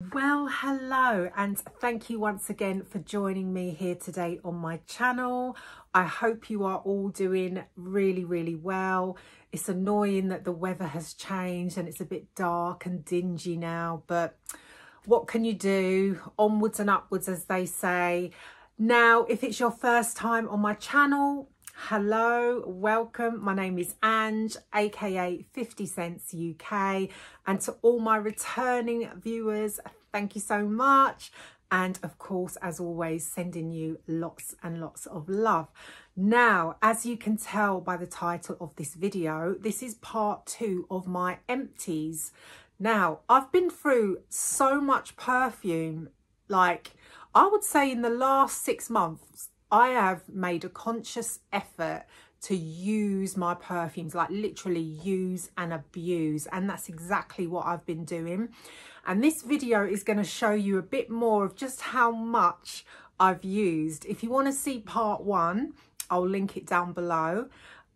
Well, hello, and thank you once again for joining me here today on my channel. I hope you are all doing really, really well. It's annoying that the weather has changed and it's a bit dark and dingy now, but what can you do? Onwards and upwards, as they say. Now, if it's your first time on my channel, Hello, welcome. My name is Ange, aka 50 Scents UK. And to all my returning viewers, thank you so much. And of course, as always, sending you lots and lots of love. Now, as you can tell by the title of this video, this is part two of my empties. Now, I've been through so much perfume, like I would say in the last six months, I have made a conscious effort to use my perfumes, like literally use and abuse. And that's exactly what I've been doing. And this video is going to show you a bit more of just how much I've used. If you want to see part one, I'll link it down below.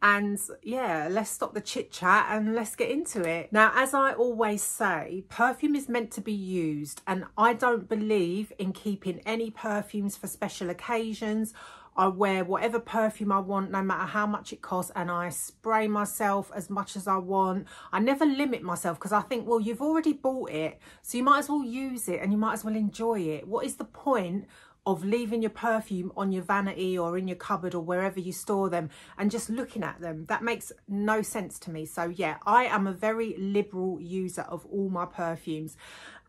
And yeah, let's stop the chit chat and let's get into it. Now, as I always say, perfume is meant to be used and I don't believe in keeping any perfumes for special occasions. I wear whatever perfume I want, no matter how much it costs, and I spray myself as much as I want. I never limit myself because I think, well, you've already bought it, so you might as well use it and you might as well enjoy it. What is the point of leaving your perfume on your vanity or in your cupboard or wherever you store them and just looking at them. That makes no sense to me. So yeah, I am a very liberal user of all my perfumes.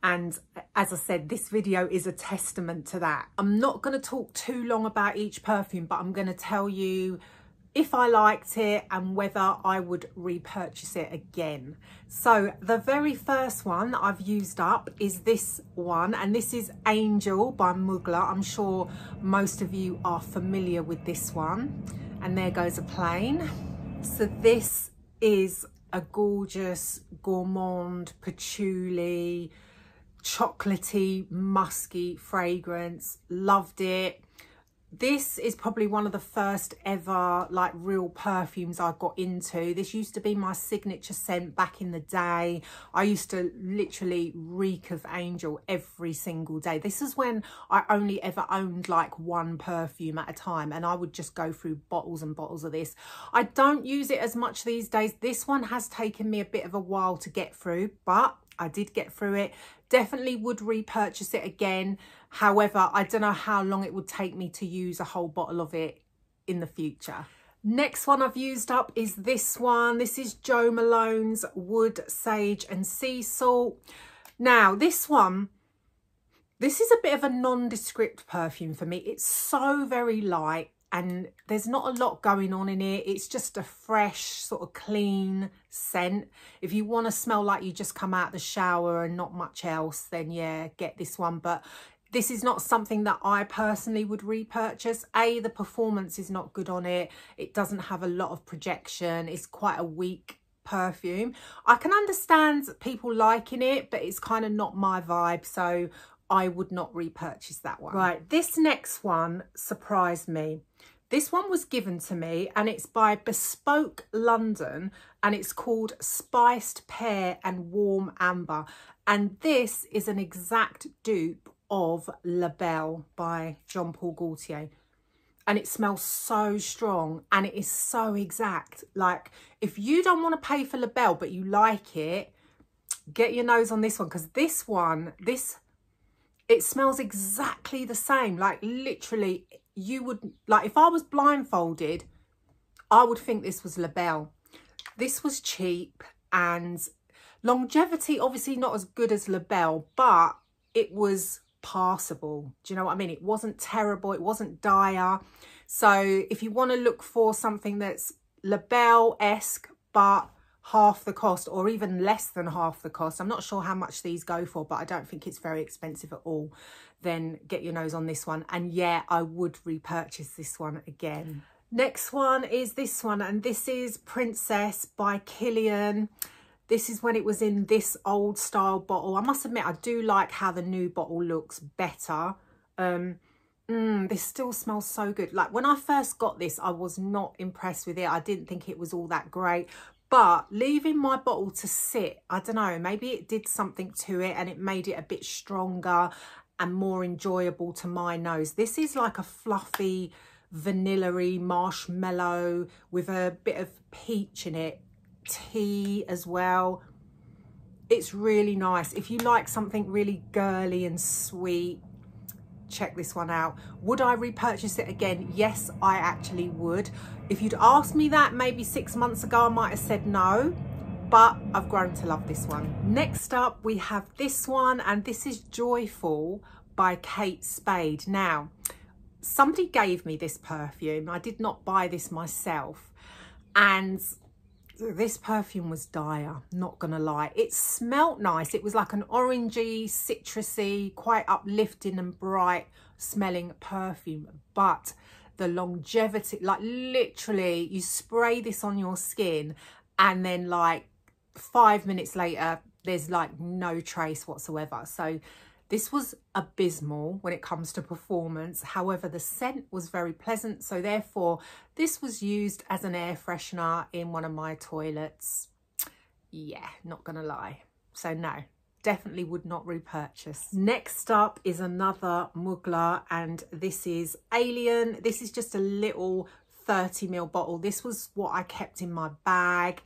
And as I said, this video is a testament to that. I'm not going to talk too long about each perfume, but I'm going to tell you if I liked it and whether I would repurchase it again. So the very first one I've used up is this one and this is Angel by Mugler. I'm sure most of you are familiar with this one and there goes a plane. So this is a gorgeous gourmand patchouli chocolatey musky fragrance loved it this is probably one of the first ever like real perfumes I got into. This used to be my signature scent back in the day. I used to literally reek of Angel every single day. This is when I only ever owned like one perfume at a time and I would just go through bottles and bottles of this. I don't use it as much these days. This one has taken me a bit of a while to get through, but I did get through it. Definitely would repurchase it again. However, I don't know how long it would take me to use a whole bottle of it in the future. Next one I've used up is this one. This is Jo Malone's Wood, Sage and Sea Salt. Now, this one, this is a bit of a nondescript perfume for me. It's so very light and there's not a lot going on in it. It's just a fresh, sort of clean scent. If you want to smell like you just come out the shower and not much else, then yeah, get this one. But this is not something that I personally would repurchase. A, the performance is not good on it. It doesn't have a lot of projection. It's quite a weak perfume. I can understand people liking it, but it's kind of not my vibe. So I would not repurchase that one. Right, this next one surprised me. This one was given to me and it's by Bespoke London and it's called Spiced Pear and Warm Amber. And this is an exact dupe of La Belle by Jean Paul Gaultier. And it smells so strong and it is so exact. Like if you don't want to pay for La Belle but you like it, get your nose on this one because this one, this it smells exactly the same. Like literally you would like if I was blindfolded I would think this was La Belle this was cheap and longevity obviously not as good as La Belle but it was passable. Do you know what I mean? It wasn't terrible. It wasn't dire. So if you want to look for something that's La Belle-esque but half the cost or even less than half the cost. I'm not sure how much these go for, but I don't think it's very expensive at all. Then get your nose on this one. And yeah, I would repurchase this one again. Next one is this one, and this is Princess by Kilian. This is when it was in this old style bottle. I must admit, I do like how the new bottle looks better. Um, Mm, this still smells so good. Like when I first got this, I was not impressed with it. I didn't think it was all that great. But leaving my bottle to sit, I don't know, maybe it did something to it and it made it a bit stronger and more enjoyable to my nose. This is like a fluffy, vanilla marshmallow with a bit of peach in it. Tea as well. It's really nice. If you like something really girly and sweet, check this one out. Would I repurchase it again? Yes, I actually would. If you'd asked me that maybe six months ago, I might have said no, but I've grown to love this one. Next up, we have this one, and this is Joyful by Kate Spade. Now, somebody gave me this perfume. I did not buy this myself. And this perfume was dire, not gonna lie. It smelt nice. It was like an orangey, citrusy, quite uplifting and bright smelling perfume. But the longevity, like literally you spray this on your skin and then like five minutes later, there's like no trace whatsoever. So this was abysmal when it comes to performance. However, the scent was very pleasant. So therefore, this was used as an air freshener in one of my toilets. Yeah, not gonna lie. So no, definitely would not repurchase. Next up is another Mugler and this is Alien. This is just a little 30 ml bottle. This was what I kept in my bag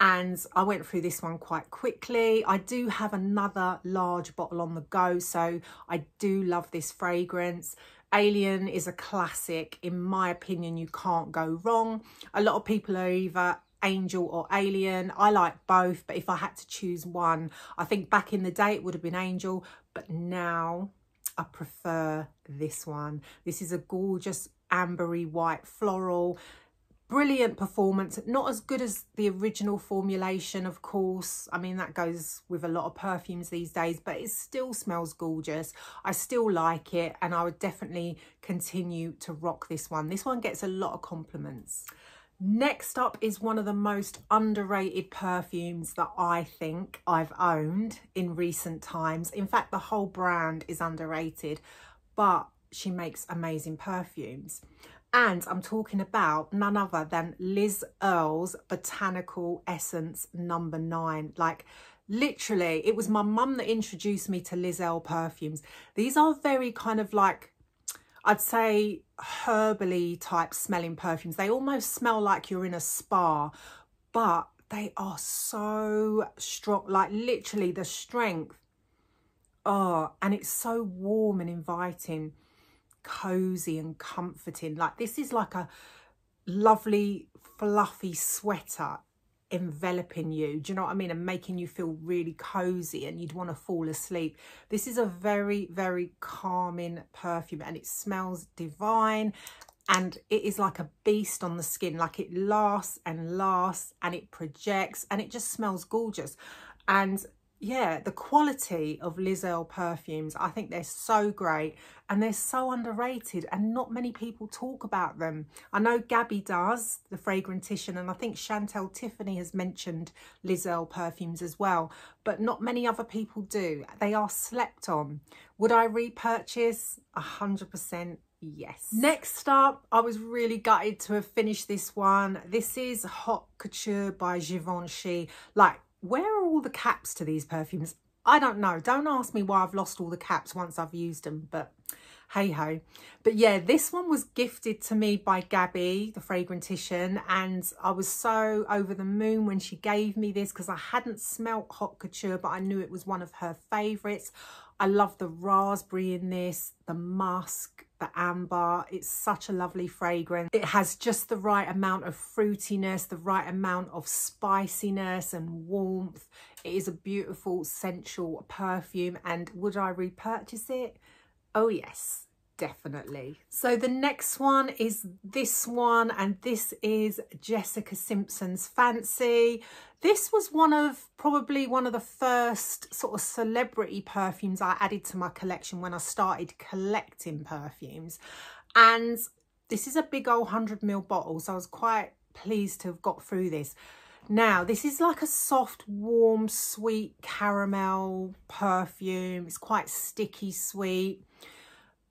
and I went through this one quite quickly. I do have another large bottle on the go, so I do love this fragrance. Alien is a classic. In my opinion, you can't go wrong. A lot of people are either Angel or Alien. I like both, but if I had to choose one, I think back in the day it would have been Angel, but now I prefer this one. This is a gorgeous ambery white floral brilliant performance not as good as the original formulation of course. I mean that goes with a lot of perfumes these days but it still smells gorgeous. I still like it and i would definitely continue to rock this one. This one gets a lot of compliments. Next up is one of the most underrated perfumes that i think i've owned in recent times. In fact the whole brand is underrated but she makes amazing perfumes and I'm talking about none other than Liz Earle's Botanical Essence number nine. Like literally, it was my mum that introduced me to Liz Earle perfumes. These are very kind of like, I'd say herbally type smelling perfumes. They almost smell like you're in a spa, but they are so strong, like literally the strength. Oh, and it's so warm and inviting cozy and comforting. Like this is like a lovely fluffy sweater enveloping you. Do you know what i mean? And making you feel really cozy and you'd want to fall asleep. This is a very very calming perfume and it smells divine and it is like a beast on the skin. Like it lasts and lasts and it projects and it just smells gorgeous. And yeah, the quality of Liz Earle perfumes, I think they're so great and they're so underrated and not many people talk about them. I know Gabi does, the fragrantician, and I think Chantel Tiffany has mentioned Liz Earle perfumes as well, but not many other people do. They are slept on. Would I repurchase? A hundred percent Yes. Next up, I was really gutted to have finished this one. This is Hot Couture by Givenchy. Like, where are all the caps to these perfumes? I don't know. Don't ask me why I've lost all the caps once I've used them, but hey ho. But yeah, this one was gifted to me by Gabi, the fragrantician, and I was so over the moon when she gave me this because I hadn't smelt Hot Couture, but I knew it was one of her favourites. I love the raspberry in this, the musk, the amber. It's such a lovely fragrance. It has just the right amount of fruitiness, the right amount of spiciness and warmth. It is a beautiful, sensual perfume. And would I repurchase it? Oh, yes definitely. So the next one is this one and this is Jessica Simpson's Fancy. This was one of probably one of the first sort of celebrity perfumes I added to my collection when I started collecting perfumes. And this is a big old 100ml bottle, so I was quite pleased to have got through this. Now, this is like a soft, warm, sweet caramel perfume. It's quite sticky sweet.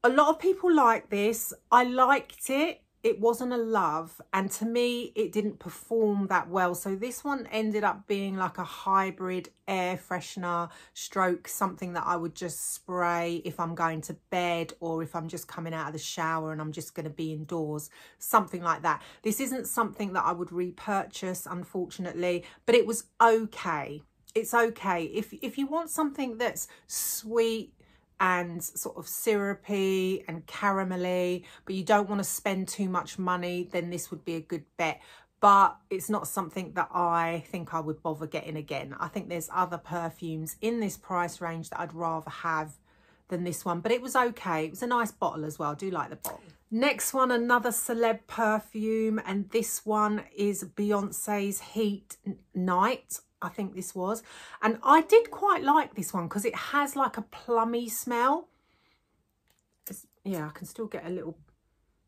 A lot of people like this. I liked it. It wasn't a love and to me it didn't perform that well. So this one ended up being like a hybrid air freshener stroke something that I would just spray if I'm going to bed or if I'm just coming out of the shower and I'm just going to be indoors something like that. This isn't something that I would repurchase unfortunately but it was okay. It's okay. If if you want something that's sweet and sort of syrupy and caramelly, but you don't want to spend too much money, then this would be a good bet. But it's not something that I think I would bother getting again. I think there's other perfumes in this price range that I'd rather have than this one. But it was okay. It was a nice bottle as well. I do like the bottle. Next one, another celeb perfume. And this one is Beyonce's Heat Night. I think this was. And I did quite like this one because it has like a plummy smell. It's, yeah, I can still get a little...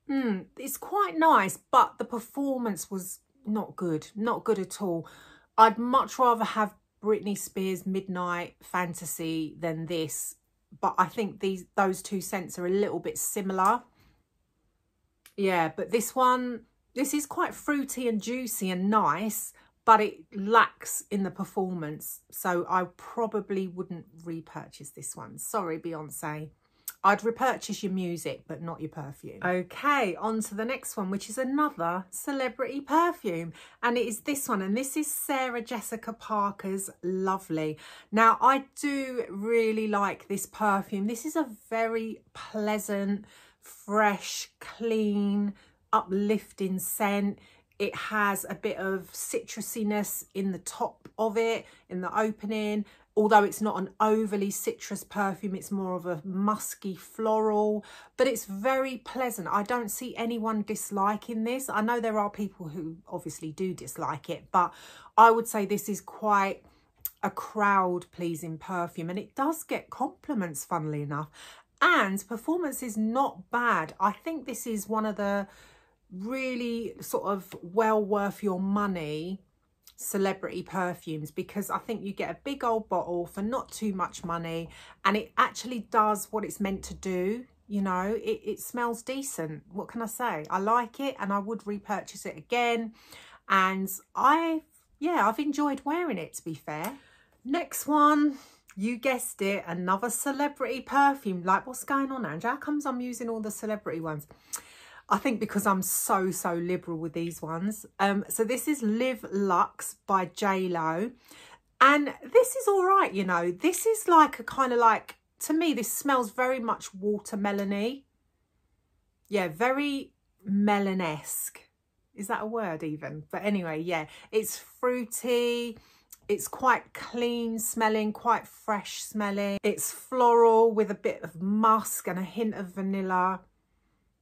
Mm, it's quite nice, but the performance was not good. Not good at all. I'd much rather have Britney Spears Midnight Fantasy than this. But I think these those two scents are a little bit similar. Yeah, but this one, this is quite fruity and juicy and nice but it lacks in the performance. So I probably wouldn't repurchase this one. Sorry, Beyonce. I'd repurchase your music, but not your perfume. Okay, on to the next one, which is another celebrity perfume. And it is this one, and this is Sarah Jessica Parker's Lovely. Now, I do really like this perfume. This is a very pleasant, fresh, clean, uplifting scent. It has a bit of citrusiness in the top of it, in the opening. Although it's not an overly citrus perfume, it's more of a musky floral, but it's very pleasant. I don't see anyone disliking this. I know there are people who obviously do dislike it, but I would say this is quite a crowd pleasing perfume and it does get compliments funnily enough and performance is not bad i think this is one of the really sort of well worth your money celebrity perfumes because I think you get a big old bottle for not too much money and it actually does what it's meant to do you know? It, it smells decent. What can I say? I like it and I would repurchase it again. And I yeah I've enjoyed wearing it to be fair. Next one you guessed it another celebrity perfume. Like what's going on Andrew how comes I'm using all the celebrity ones I think because I'm so, so liberal with these ones. Um, so this is Live Luxe by J-Lo. And this is all right, you know. This is like a kind of like, to me, this smells very much watermelony. Yeah, very melon-esque. Is that a word even? But anyway, yeah, it's fruity. It's quite clean smelling, quite fresh smelling. It's floral with a bit of musk and a hint of vanilla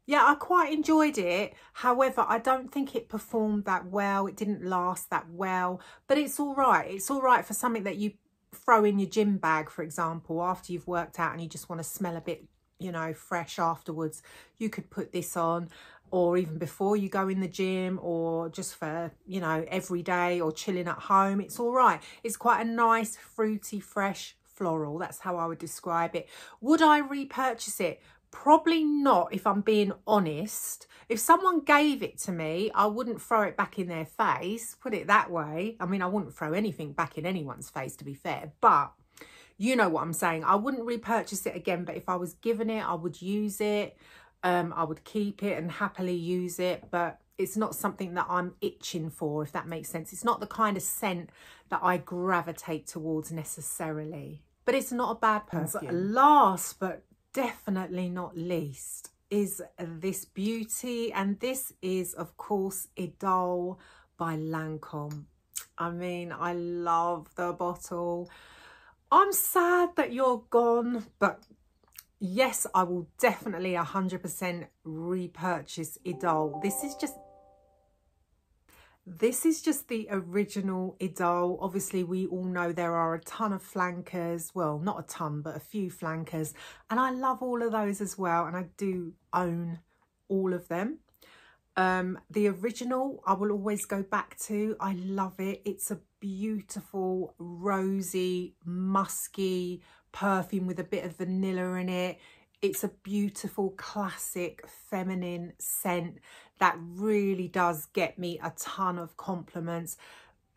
yeah, I quite enjoyed it. However, I don't think it performed that well. It didn't last that well, but it's all right. It's all right for something that you throw in your gym bag, for example, after you've worked out and you just want to smell a bit, you know, fresh afterwards. You could put this on or even before you go in the gym or just for, you know, every day or chilling at home. It's all right. It's quite a nice, fruity, fresh floral. That's how I would describe it. Would I repurchase it? Probably not, if I'm being honest. If someone gave it to me, I wouldn't throw it back in their face, put it that way. I mean, I wouldn't throw anything back in anyone's face, to be fair. But you know what I'm saying. I wouldn't repurchase it again, but if I was given it, I would use it. Um, I would keep it and happily use it. But it's not something that I'm itching for, if that makes sense. It's not the kind of scent that I gravitate towards necessarily. But it's not a bad perfume. Last but definitely not least is this beauty and this is of course Idole by Lancome. I mean I love the bottle. I'm sad that you're gone but yes I will definitely 100% repurchase Idole. This is just this is just the original Idole. Obviously, we all know there are a ton of flankers. Well, not a ton, but a few flankers. And I love all of those as well. And I do own all of them. Um, the original, I will always go back to. I love it. It's a beautiful, rosy, musky perfume with a bit of vanilla in it It's a beautiful, classic, feminine scent that really does get me a ton of compliments.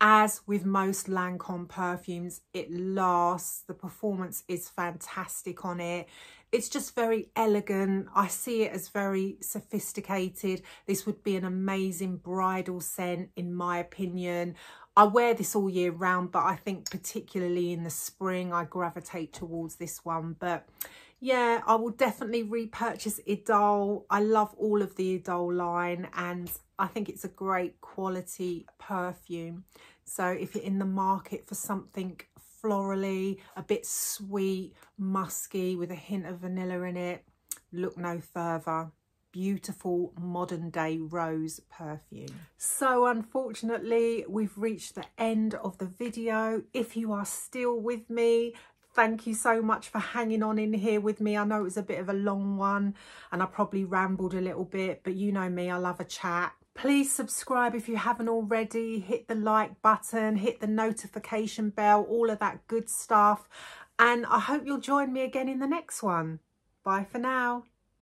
As with most Lancome perfumes, it lasts. The performance is fantastic on it. It's just very elegant. I see it as very sophisticated. This would be an amazing bridal scent, in my opinion. I wear this all year round, but I think particularly in the spring, I gravitate towards this one. But yeah, I will definitely repurchase Idole. I love all of the Idole line and I think it's a great quality perfume. So if you're in the market for something florally, a bit sweet, musky with a hint of vanilla in it, look no further beautiful modern day rose perfume. So unfortunately we've reached the end of the video. If you are still with me thank you so much for hanging on in here with me. I know it was a bit of a long one and I probably rambled a little bit, but you know me, I love a chat. Please subscribe if you haven't already. Hit the like button, hit the notification bell, all of that good stuff. And I hope you'll join me again in the next one. Bye for now.